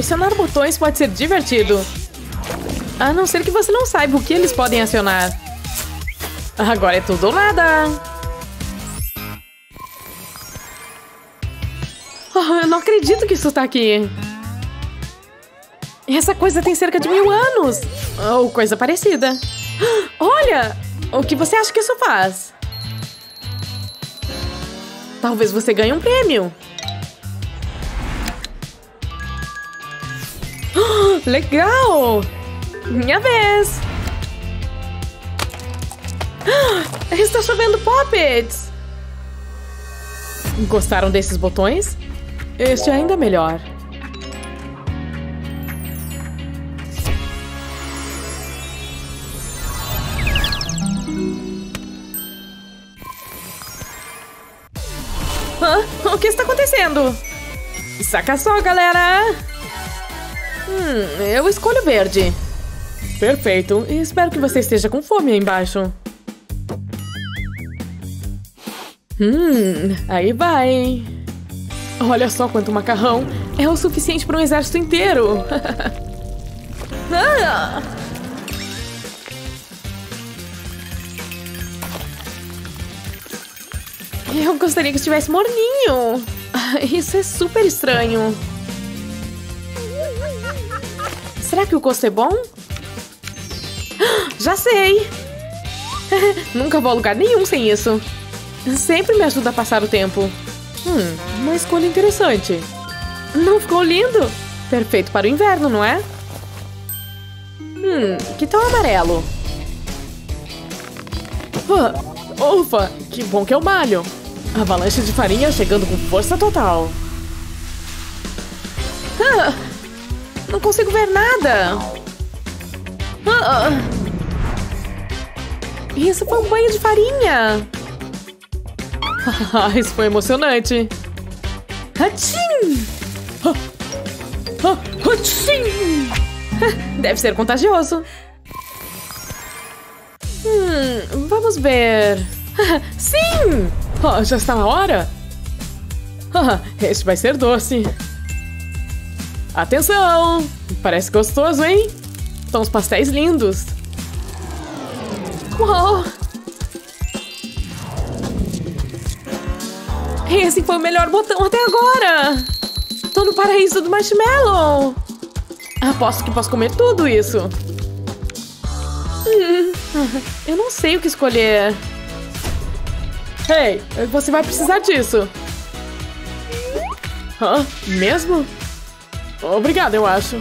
pressionar botões pode ser divertido. A não ser que você não saiba o que eles podem acionar. Agora é tudo ou nada. Oh, eu não acredito que isso está aqui. Essa coisa tem cerca de mil anos. Ou coisa parecida. Olha! O que você acha que isso faz? Talvez você ganhe um prêmio. legal! Minha vez! Está chovendo poppets! Gostaram desses botões? Este é ainda melhor. Hã? O que está acontecendo? Saca só, galera! Hum, eu escolho verde. Perfeito. E espero que você esteja com fome aí embaixo. Hum, aí vai. Olha só quanto macarrão. É o suficiente para um exército inteiro. ah! Eu gostaria que estivesse morninho. Isso é super estranho. Será que o gosto é bom? Já sei! Nunca vou a lugar nenhum sem isso. Sempre me ajuda a passar o tempo. Hum, uma escolha interessante. Não ficou lindo? Perfeito para o inverno, não é? Hum, que tal amarelo? Ah, ufa, que bom que eu malho. Avalanche de farinha chegando com força total. Ah, não consigo ver nada. Ah, isso foi um banho de farinha. Isso foi emocionante. Hachim! Hachim! Deve ser contagioso. Hum, vamos ver. Sim! Oh, já está na hora? Este vai ser doce. Atenção! Parece gostoso, hein? São os pastéis lindos. Uau! Esse foi o melhor botão até agora! Tô no paraíso do marshmallow! Aposto que posso comer tudo isso. Eu não sei o que escolher. Ei, hey, você vai precisar disso. Hã? Mesmo? Obrigada, eu acho.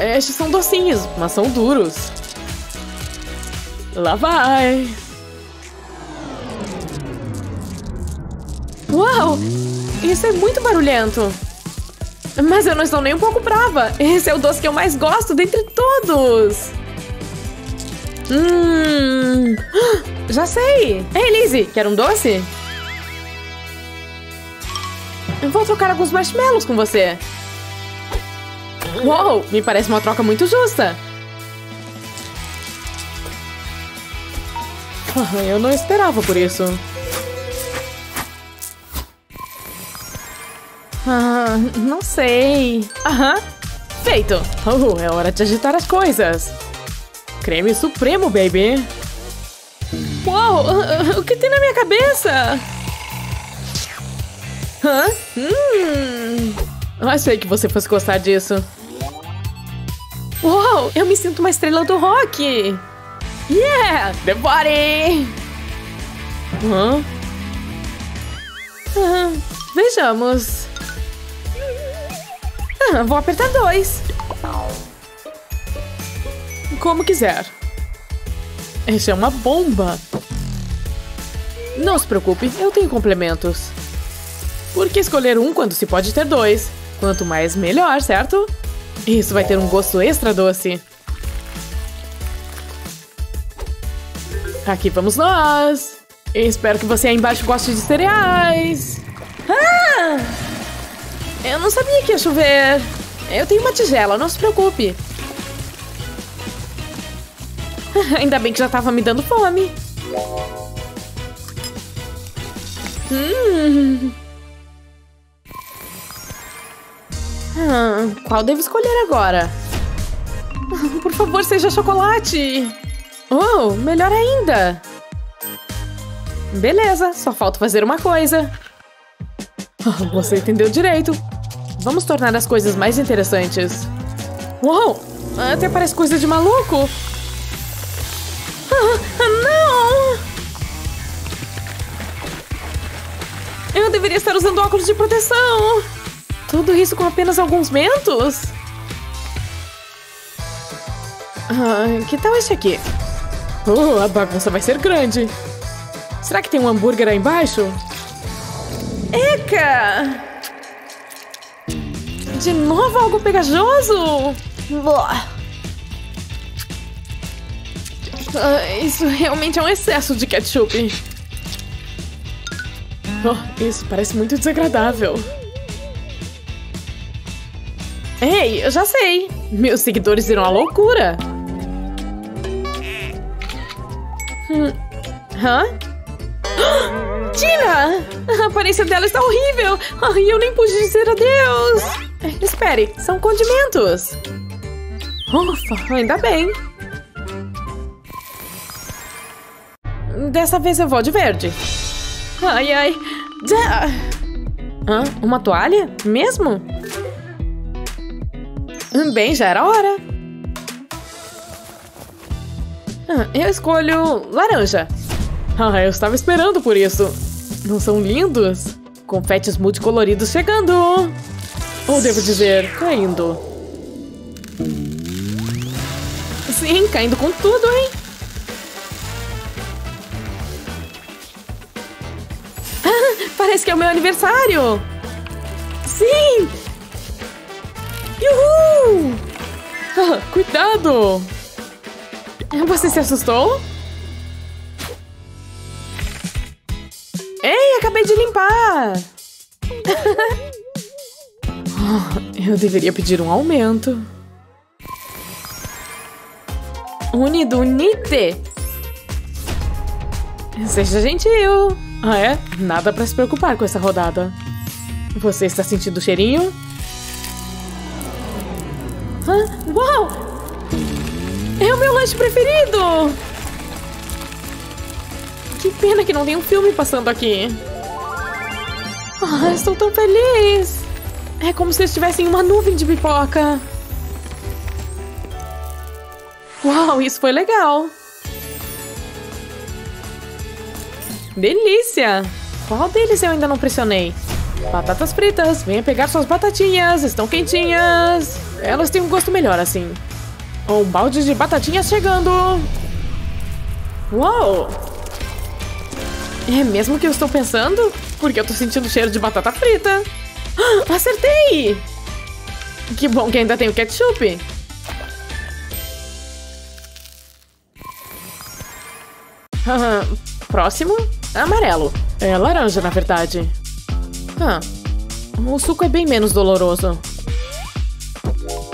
Estes são docinhos, mas são duros. Lá vai! Uau! Isso é muito barulhento. Mas eu não estou nem um pouco brava. Esse é o doce que eu mais gosto dentre todos. Hum... Já sei! Ei, Lizzie, quer um doce? Eu vou trocar alguns marshmallows com você. Uou, me parece uma troca muito justa. Ah, eu não esperava por isso. Ah, não sei. Aham, feito. Oh, é hora de agitar as coisas. Creme supremo, baby. Uau, o que tem na minha cabeça? Hã? Hum. Achei que você fosse gostar disso. Uau, eu me sinto uma estrela do rock! Yeah! The body! Hã? Ah, vejamos. Ah, vou apertar dois. Como quiser. Essa é uma bomba. Não se preocupe, eu tenho complementos. Por que escolher um quando se pode ter dois? Quanto mais, melhor, certo? Isso vai ter um gosto extra doce. Aqui vamos nós. espero que você aí embaixo goste de cereais. Ah! Eu não sabia que ia chover. Eu tenho uma tigela, não se preocupe. Ainda bem que já tava me dando fome. Hum. Ah, qual devo escolher agora? Por favor, seja chocolate! Oh, melhor ainda! Beleza, só falta fazer uma coisa. Você entendeu direito. Vamos tornar as coisas mais interessantes. Uou! Até parece coisa de maluco! Ah, não! Eu deveria estar usando óculos de proteção! Tudo isso com apenas alguns mentos? Ah, que tal esse aqui? Oh, a bagunça vai ser grande. Será que tem um hambúrguer aí embaixo? Eca! De novo algo pegajoso? Ah, isso realmente é um excesso de ketchup. Oh, isso parece muito desagradável. Ei, eu já sei. Meus seguidores irão à loucura. Hum. Hã? Tina! A aparência dela está horrível! E eu nem pude dizer adeus! Espere, são condimentos! Ufa, ainda bem! Dessa vez eu vou de verde. Ai, ai. Hã? Uma toalha? Mesmo? Bem, já era hora. Ah, eu escolho laranja. Ah, eu estava esperando por isso. Não são lindos? Confetes multicoloridos chegando. Ou devo dizer, caindo. Sim, caindo com tudo, hein? Ah, parece que é o meu aniversário! Sim! Cuidado! Você se assustou? Ei, acabei de limpar! Eu deveria pedir um aumento. Unido, unite! Seja gentil! Ah, é? Nada pra se preocupar com essa rodada. Você está sentindo o cheirinho? Hã? Uau! É o meu lanche preferido! Que pena que não tem um filme passando aqui. Ah, estou tão feliz! É como se estivesse em uma nuvem de pipoca. Uau, isso foi legal! Delícia! Qual deles eu ainda não pressionei? Batatas fritas, venha pegar suas batatinhas, estão quentinhas. Elas têm um gosto melhor assim. Um balde de batatinhas chegando. Uou! É mesmo que eu estou pensando? Porque eu tô sentindo cheiro de batata frita. Ah, acertei! Que bom que ainda tem o ketchup. Próximo, amarelo. É laranja, na verdade. Ah, o suco é bem menos doloroso.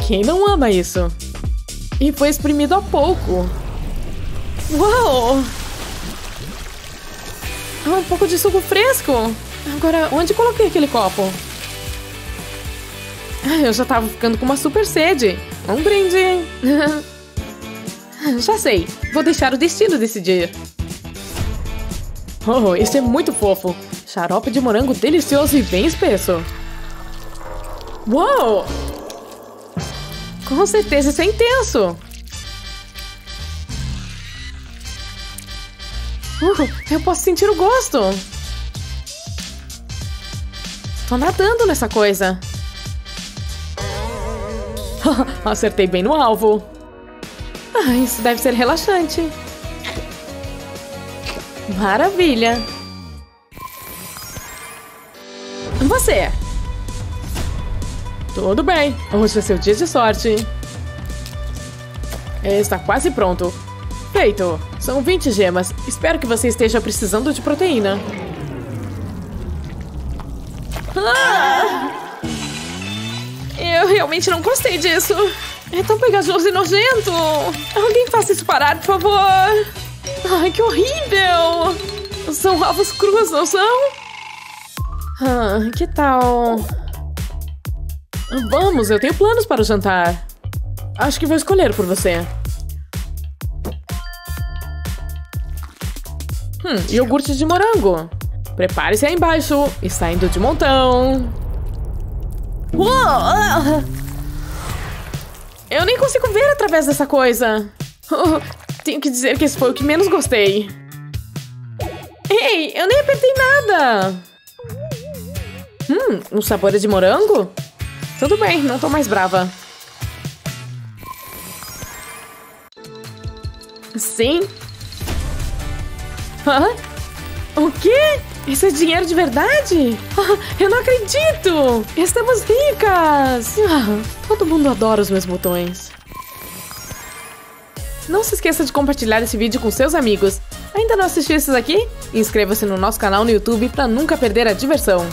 Quem não ama isso? E foi exprimido há pouco. Uau! Ah, um pouco de suco fresco. Agora, onde coloquei aquele copo? Ah, eu já tava ficando com uma super sede. Um brinde. já sei. Vou deixar o destino decidir. Oh, esse é muito fofo. Xarope de morango delicioso e bem espesso. Uou! Com certeza isso é intenso. Uh, eu posso sentir o gosto. Tô nadando nessa coisa. Acertei bem no alvo. Ah, isso deve ser relaxante. Maravilha. Você. Tudo bem. Hoje é seu dia de sorte. Está quase pronto. Feito. São 20 gemas. Espero que você esteja precisando de proteína. Ah! Eu realmente não gostei disso. É tão pegajoso e nojento. Alguém faça isso parar, por favor. Ai, que horrível. São ovos crus, não são? Ah, que tal... Vamos, eu tenho planos para o jantar. Acho que vou escolher por você. Hum, iogurte de morango. Prepare-se aí embaixo. Está indo de montão. Uou! Eu nem consigo ver através dessa coisa. Tenho que dizer que esse foi o que menos gostei. Ei, eu nem apertei nada. Hum, o sabor de morango? Tudo bem, não tô mais brava. Sim. Hã? O quê? Isso é dinheiro de verdade? Eu não acredito! Estamos ricas! Ah, todo mundo adora os meus botões. Não se esqueça de compartilhar esse vídeo com seus amigos. Ainda não assistiu esses aqui? Inscreva-se no nosso canal no YouTube para nunca perder a diversão.